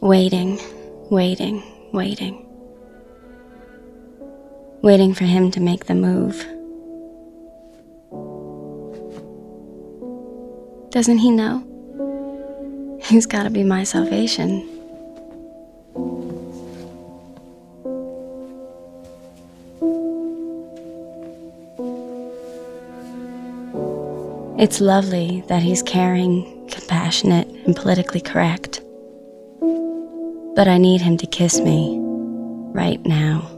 Waiting, waiting, waiting. Waiting for him to make the move. Doesn't he know? He's gotta be my salvation. It's lovely that he's caring, compassionate, and politically correct. But I need him to kiss me right now.